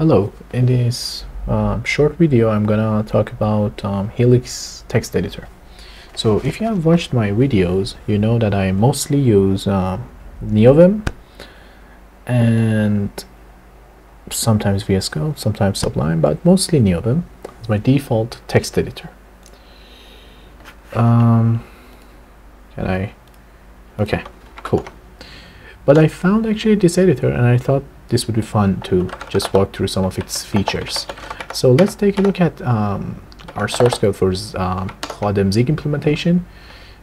Hello, in this uh, short video I'm gonna talk about um, Helix text editor. So if you have watched my videos, you know that I mostly use uh, NeoVim and sometimes VS Code, sometimes Sublime, but mostly NeoVim as my default text editor. Um, can I? Okay, cool. But I found actually this editor and I thought this would be fun to just walk through some of its features. So let's take a look at um, our source code for um, Zig implementation.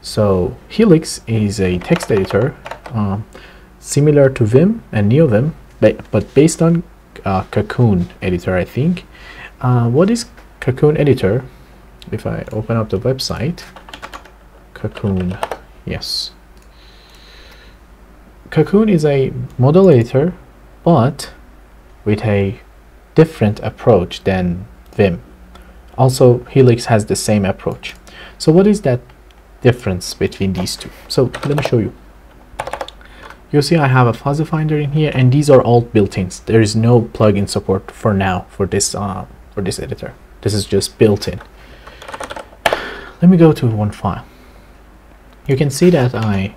So Helix is a text editor um, similar to Vim and NeoVim, but based on uh, Kakoune editor, I think. Uh, what is Kakoune editor? If I open up the website, Kakoune, yes. Kakoune is a modal editor but with a different approach than Vim. Also, Helix has the same approach. So what is that difference between these two? So let me show you. You'll see I have a fuzzy finder in here and these are all built-ins. There is no plugin support for now for this uh, for this editor. This is just built-in. Let me go to one file. You can see that I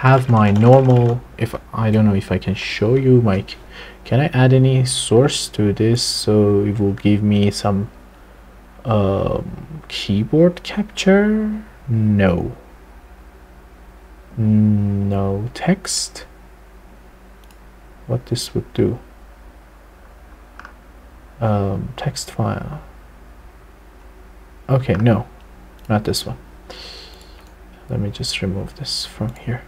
have my normal if I don't know if I can show you my can I add any source to this so it will give me some um, keyboard capture? No. No text? What this would do? Um, text file. Okay no. Not this one. Let me just remove this from here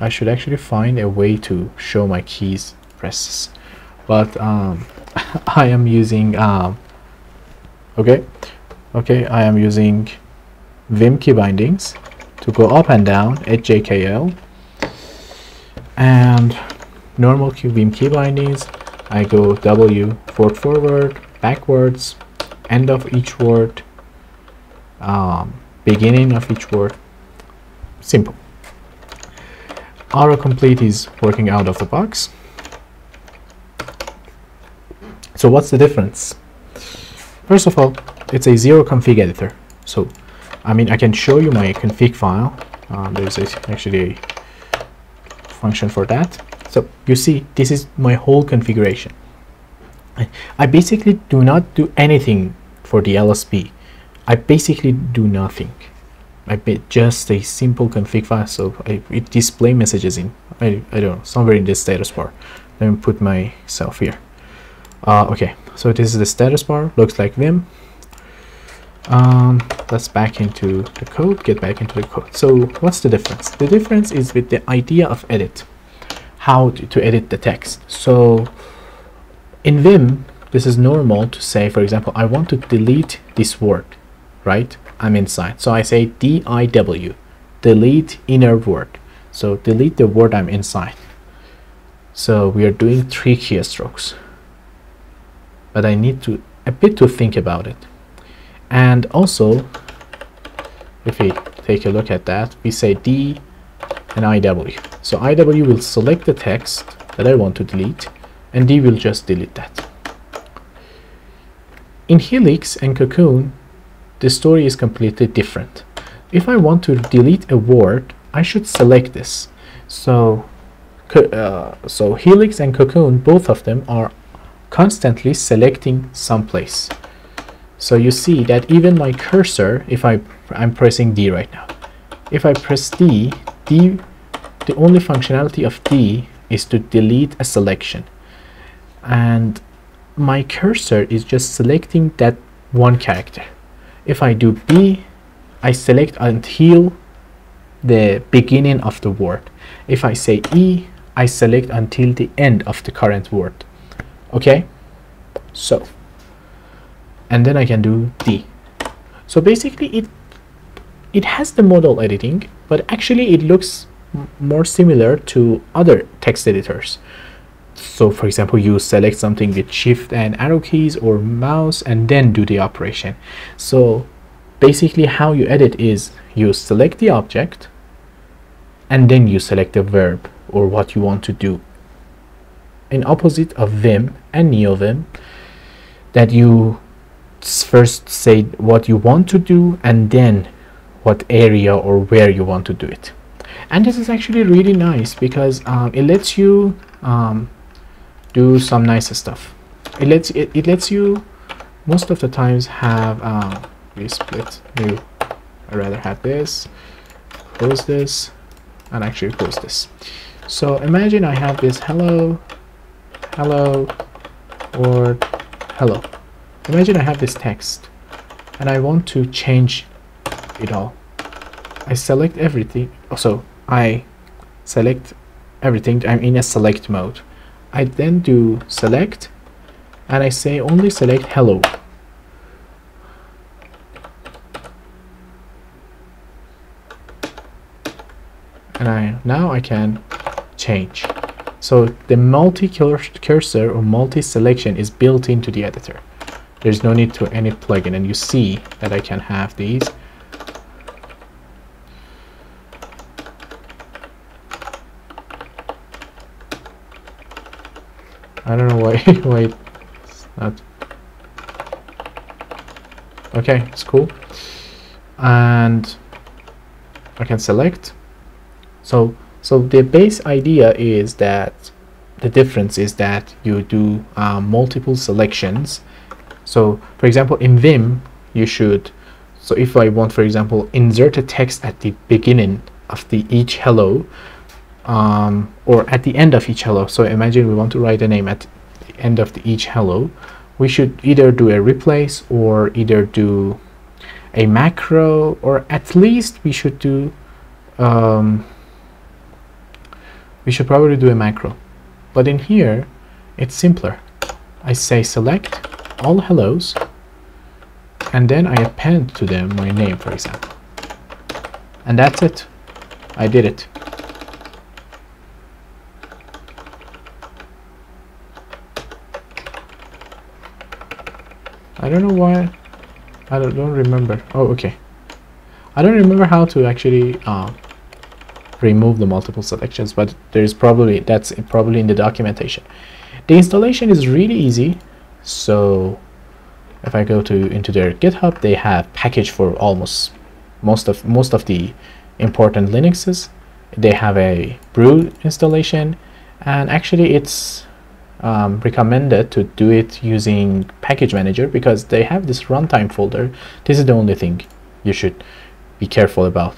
I should actually find a way to show my keys presses but um, I am using um, okay. Okay I am using Vim key bindings to go up and down at JKL and normal key Vim key bindings I go W forward forward backwards end of each word um, beginning of each word. Simple autocomplete is working out of the box. So what's the difference? First of all, it's a zero config editor. So, I mean, I can show you my config file. Uh, there's a, actually a function for that. So you see, this is my whole configuration. I, I basically do not do anything for the LSP. I basically do nothing. I made just a simple config file so I, it display messages in I, I don't know somewhere in the status bar. Let me put myself here. Uh, okay so this is the status bar looks like Vim um, let's back into the code get back into the code. So what's the difference? The difference is with the idea of edit how to, to edit the text. So in Vim this is normal to say for example I want to delete this word right I'm inside. So I say DIW, delete inner word. So delete the word I'm inside. So we are doing three keystrokes. But I need to a bit to think about it. And also, if we take a look at that, we say D and IW. So IW will select the text that I want to delete, and D will just delete that. In Helix and Kakoune, the story is completely different. If I want to delete a word, I should select this. So, uh, so Helix and Kakoune, both of them are constantly selecting some place. So you see that even my cursor, if I, I'm pressing D right now. If I press D, D, the only functionality of D is to delete a selection. And my cursor is just selecting that one character if I do B I select until the beginning of the word. If I say E I select until the end of the current word. Okay? So and then I can do D. So basically it it has the modal editing but actually it looks more similar to other text editors so for example you select something with shift and arrow keys or mouse and then do the operation. So basically how you edit is you select the object and then you select the verb or what you want to do. In opposite of Vim and NeoVim that you first say what you want to do and then what area or where you want to do it. And this is actually really nice because um, it lets you um, do some nice stuff. It lets it, it lets you most of the times have um, we split new. I rather have this close this and actually close this. So imagine I have this hello hello or hello. Imagine I have this text and I want to change it all. I select everything so I select everything I'm in a select mode I then do select and I say only select hello and I now I can change so the multi-cursor or multi-selection is built into the editor. There's no need to any plugin and you see that I can have these. I don't know why, why it's not. Okay, it's cool. And I can select. So so the base idea is that the difference is that you do uh, multiple selections. So for example, in Vim, you should, so if I want, for example, insert a text at the beginning of the each hello, um, or at the end of each hello. So imagine we want to write a name at the end of the each hello. We should either do a replace or either do a macro, or at least we should do um, we should probably do a macro. But in here, it's simpler. I say select all hellos, and then I append to them my name, for example. And that's it. I did it. I don't know why. I don't, don't remember. Oh, okay. I don't remember how to actually uh, remove the multiple selections but there's probably that's probably in the documentation the installation is really easy so if I go to into their github they have package for almost most of most of the important Linuxes they have a brew installation and actually it's um, recommended to do it using package manager because they have this runtime folder. This is the only thing you should be careful about.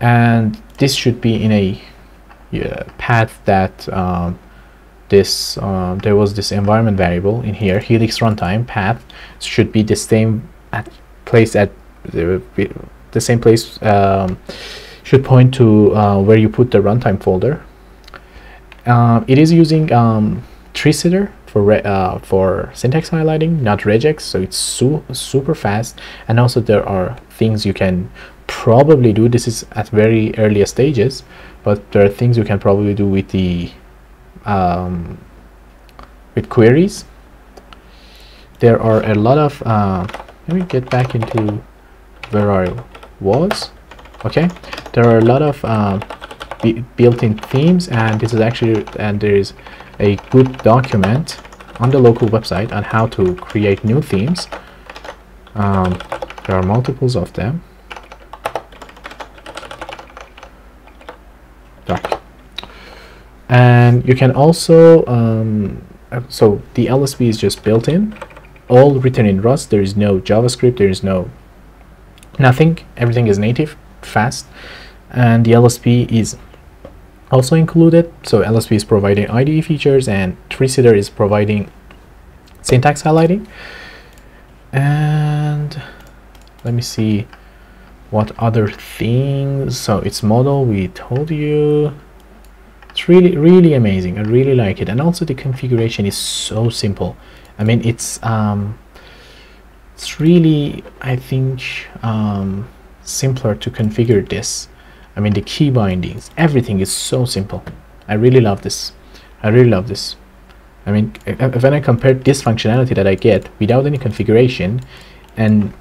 And this should be in a yeah, path that um, this uh, there was this environment variable in here helix runtime path should be the same at place at the, the same place um, should point to uh, where you put the runtime folder uh, it is using um, for uh, for syntax highlighting not regex so it's su super fast. And also there are things you can probably do this is at very early stages but there are things you can probably do with the um, with queries. There are a lot of uh, let me get back into where I was okay? There are a lot of uh, built-in themes and this is actually and there is a good document on the local website on how to create new themes. Um, there are multiples of them. And you can also um, so the LSP is just built in all written in Rust. There is no JavaScript there is no nothing. Everything is native fast. And the LSP is also included. So LSP is providing IDE features and Treesitter is providing syntax highlighting. And let me see what other things. So its modal we told you. It's really really amazing. I really like it. And also the configuration is so simple. I mean it's um it's really I think um, simpler to configure this I mean the key bindings everything is so simple I really love this I really love this I mean when I compare this functionality that I get without any configuration and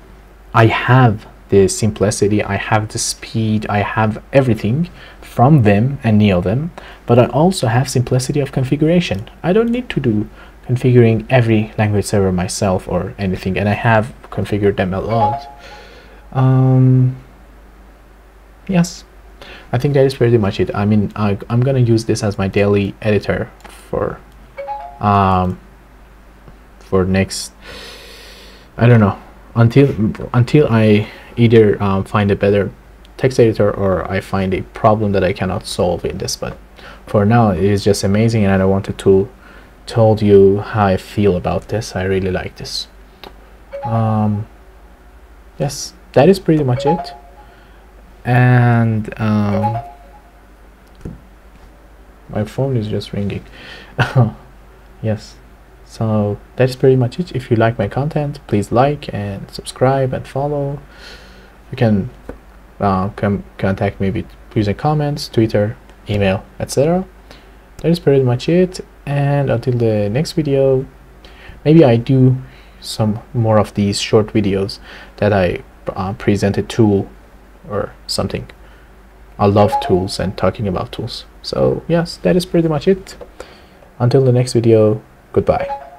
I have the simplicity, I have the speed, I have everything from Vim and NeoVim, but I also have simplicity of configuration. I don't need to do configuring every language server myself or anything, and I have configured them a lot. Um, yes, I think that is pretty much it. I mean, I, am gonna use this as my daily editor for um, for next. I don't know until until I either um, find a better text editor or I find a problem that I cannot solve in this. But for now, it is just amazing, and I wanted to told you how I feel about this. I really like this. Um, yes, that is pretty much it. And um, my phone is just ringing. yes. So that's pretty much it. If you like my content, please like and subscribe and follow. You can uh, come contact me with using comments, Twitter, email, etc. That is pretty much it. And until the next video, maybe I do some more of these short videos that I uh, a tool or something. I love tools and talking about tools. So yes, that is pretty much it. Until the next video, goodbye.